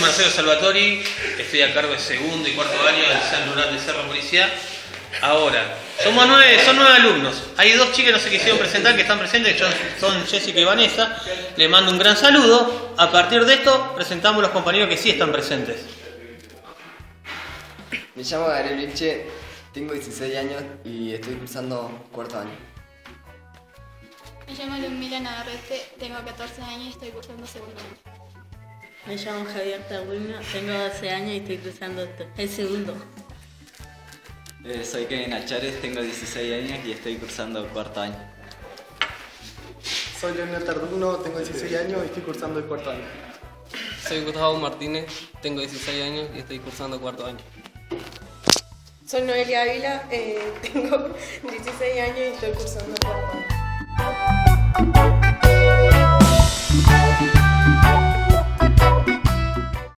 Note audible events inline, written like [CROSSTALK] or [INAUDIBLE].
Marcelo Salvatori, estoy a cargo de segundo y cuarto año del San Lunar de Cerro Policía. Ahora, somos nueve, son nueve alumnos. Hay dos chicas que no se quisieron presentar, que están presentes, que son Jessica y Vanessa. Les mando un gran saludo. A partir de esto, presentamos los compañeros que sí están presentes. Me llamo Gabriel Vinche, tengo 16 años y estoy cursando cuarto año. Me llamo Ludmila Navarrete, tengo 14 años y estoy cursando segundo año. Me llamo Javier Tabuino, tengo 12 años y estoy cursando el segundo. Eh, soy Kevin Achares, tengo 16 años y estoy cursando cuarto año. Soy Leonel Tarduno, tengo 16 años y estoy cursando el cuarto año. Soy Gustavo Martínez, tengo 16 años y estoy cursando cuarto año. Soy Noelia Ávila, eh, [LAUGHS] tengo 16 años y estoy cursando cuarto año.